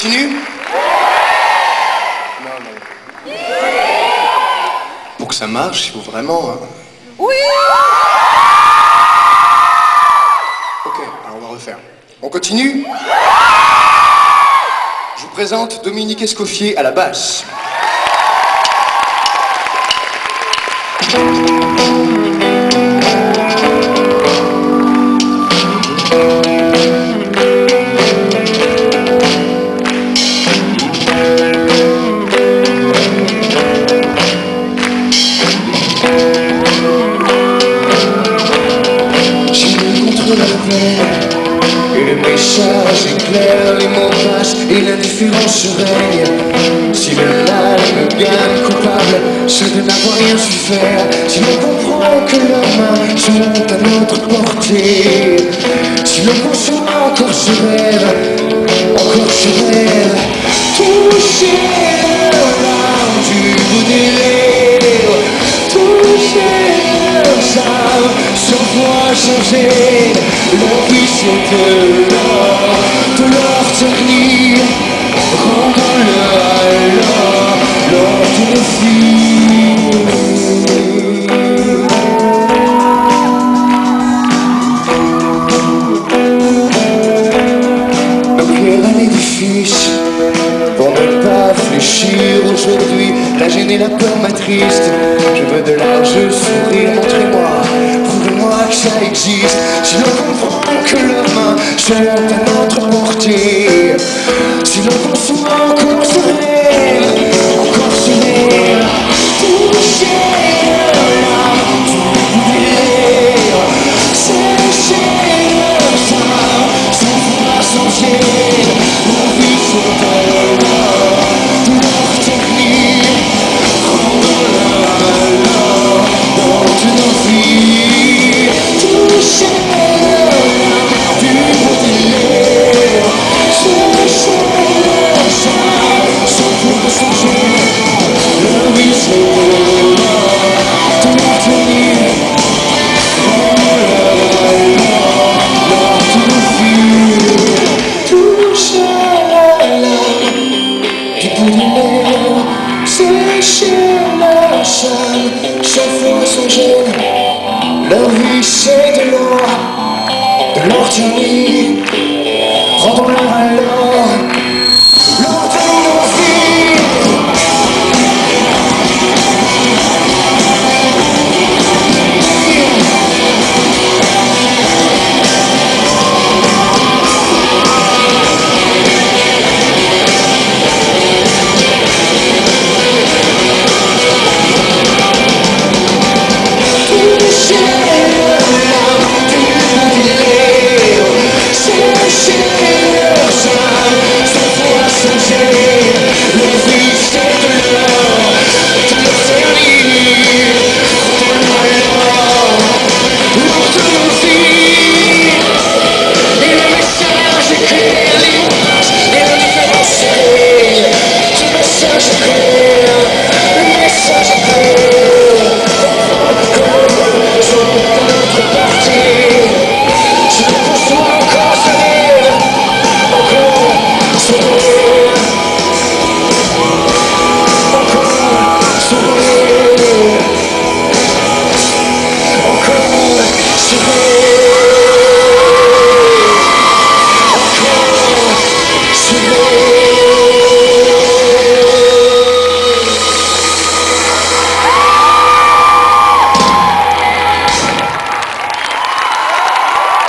continue Non. Pour que ça marche, il faut vraiment... hein. Oui Ok, alors on va refaire. On continue Je vous présente Dominique Escoffier à la basse. Est clair Les mots passent et l'indifférence règne. Si le mal me gagne coupable C'est de n'avoir rien su faire. Si l'on comprend que leurs mains sont à notre portée Si l'on conçoit encore ce rêve Encore ce rêve. Toucher larmes du bout des lèvres Toucher leurs âmes sans voix changer c'est de aujourd'hui La gêne et la peur m'attristent Je veux de larges sourires, montrez-moi Prouvez-moi que ça existe. Si l'on comprend que leurs mains sont à notre portée Si l'on conçoit Leur vie c'est de l'or, de l'or tenu. Rendons-leur alors